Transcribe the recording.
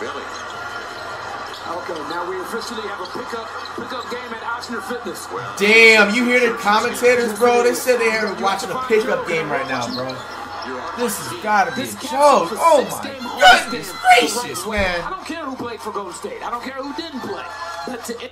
Billy. Okay, now we officially have a pickup pickup game at Ochsner Fitness. Damn, you hear the commentators, bro? They said they are watching a pickup game right now, bro. This has got to be a joke. Oh my goodness gracious, I man. don't care who played for Golden State. I don't care who didn't play. But to